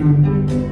Música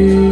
you.